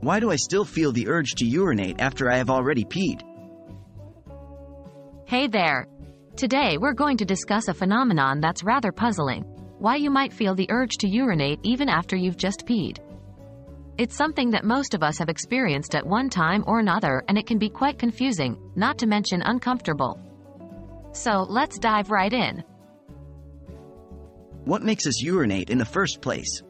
Why do I still feel the urge to urinate after I have already peed? Hey there. Today we're going to discuss a phenomenon that's rather puzzling. Why you might feel the urge to urinate even after you've just peed. It's something that most of us have experienced at one time or another and it can be quite confusing, not to mention uncomfortable. So let's dive right in. What makes us urinate in the first place?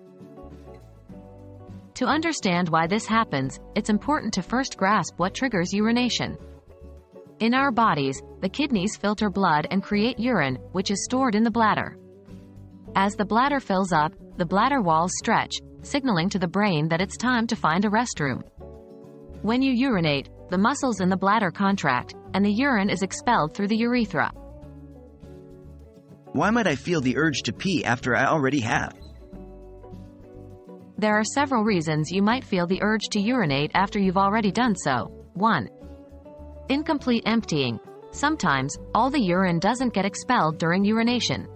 To understand why this happens, it's important to first grasp what triggers urination. In our bodies, the kidneys filter blood and create urine, which is stored in the bladder. As the bladder fills up, the bladder walls stretch, signaling to the brain that it's time to find a restroom. When you urinate, the muscles in the bladder contract, and the urine is expelled through the urethra. Why might I feel the urge to pee after I already have? There are several reasons you might feel the urge to urinate after you've already done so. 1. Incomplete emptying. Sometimes, all the urine doesn't get expelled during urination.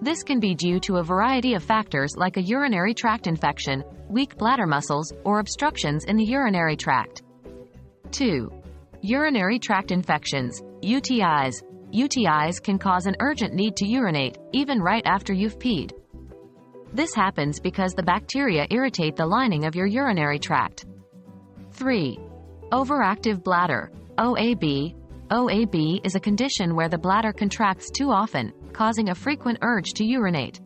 This can be due to a variety of factors like a urinary tract infection, weak bladder muscles, or obstructions in the urinary tract. 2. Urinary tract infections, UTIs. UTIs can cause an urgent need to urinate, even right after you've peed. This happens because the bacteria irritate the lining of your urinary tract. 3. Overactive bladder. OAB. OAB is a condition where the bladder contracts too often, causing a frequent urge to urinate.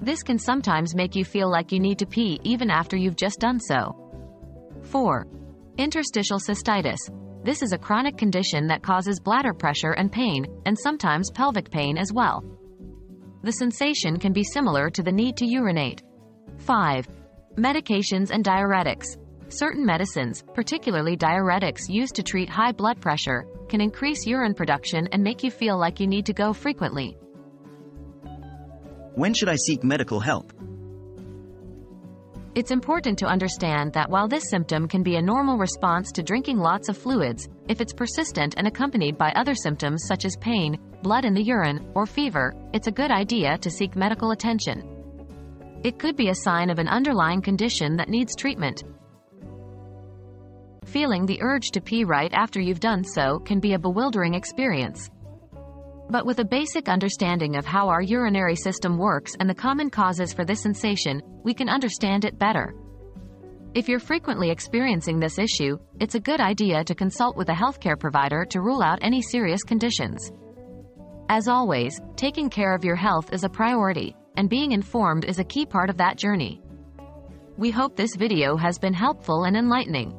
This can sometimes make you feel like you need to pee even after you've just done so. 4. Interstitial cystitis. This is a chronic condition that causes bladder pressure and pain, and sometimes pelvic pain as well. The sensation can be similar to the need to urinate. 5. Medications and diuretics. Certain medicines, particularly diuretics used to treat high blood pressure, can increase urine production and make you feel like you need to go frequently. When should I seek medical help? It's important to understand that while this symptom can be a normal response to drinking lots of fluids, if it's persistent and accompanied by other symptoms such as pain, blood in the urine, or fever, it's a good idea to seek medical attention. It could be a sign of an underlying condition that needs treatment, Feeling the urge to pee right after you've done so can be a bewildering experience. But with a basic understanding of how our urinary system works and the common causes for this sensation, we can understand it better. If you're frequently experiencing this issue, it's a good idea to consult with a healthcare provider to rule out any serious conditions. As always, taking care of your health is a priority, and being informed is a key part of that journey. We hope this video has been helpful and enlightening.